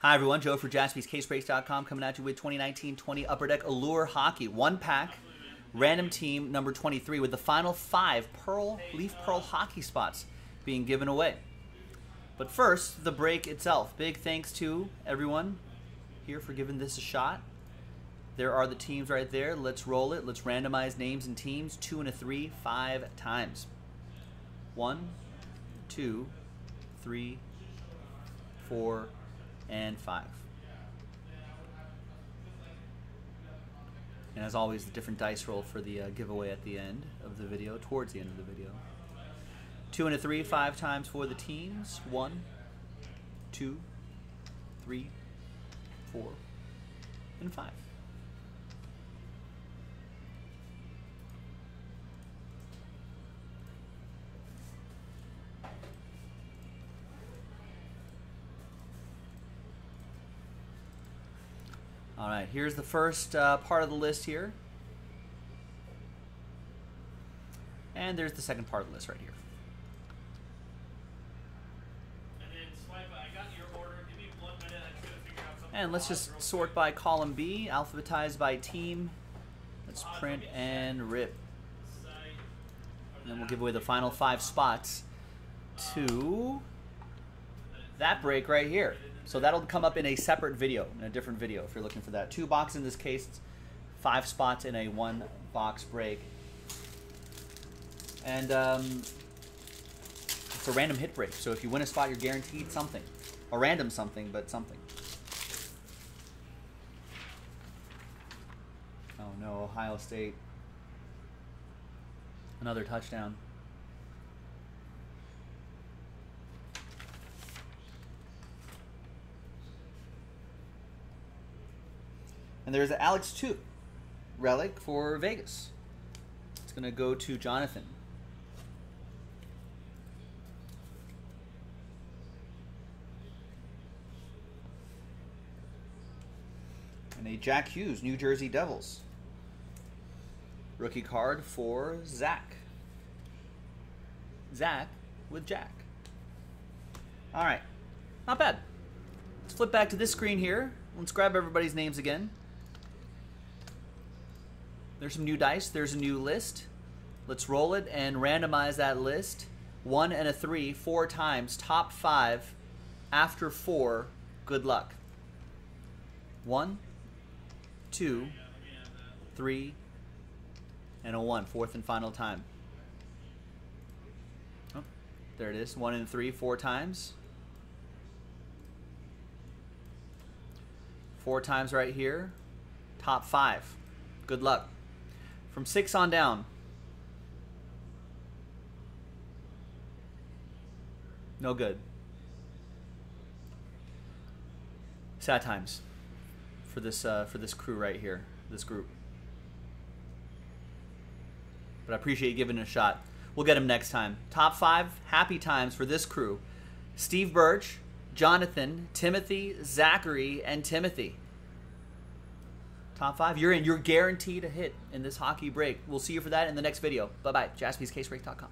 Hi, everyone. Joe for jaspyscasebreaks.com coming at you with 2019-20 Upper Deck Allure Hockey. One pack, random team number 23 with the final five Pearl Leaf Pearl hockey spots being given away. But first, the break itself. Big thanks to everyone here for giving this a shot. There are the teams right there. Let's roll it. Let's randomize names and teams. Two and a three, five times. One, two, three, four, and five. And as always, the different dice roll for the uh, giveaway at the end of the video, towards the end of the video. Two and a three, five times for the teams. One, two, three, four, and five. All right, here's the first uh, part of the list here. And there's the second part of the list right here. And let's just sort by column B, alphabetized by team. Let's print and rip. And then we'll give away the final five spots to that break right here. So that'll come up in a separate video, in a different video if you're looking for that. Two boxes in this case, five spots in a one box break. And um, it's a random hit break. So if you win a spot, you're guaranteed something. A random something, but something. Oh no, Ohio State. Another touchdown. And there's an Alex Tuch relic for Vegas. It's going to go to Jonathan. And a Jack Hughes, New Jersey Devils. Rookie card for Zach. Zach with Jack. All right. Not bad. Let's flip back to this screen here. Let's grab everybody's names again. There's some new dice. There's a new list. Let's roll it and randomize that list. One and a three, four times. Top five. After four, good luck. One, two, three, and a one. Fourth and final time. Oh, there it is. One and three, four times. Four times right here. Top five. Good luck. From six on down. No good. Sad times for this uh, for this crew right here, this group. But I appreciate you giving it a shot. We'll get him next time. Top five happy times for this crew: Steve Birch, Jonathan, Timothy, Zachary, and Timothy. Top five. You're in. You're guaranteed a hit in this hockey break. We'll see you for that in the next video. Bye bye. JaspysCaseBreak.com.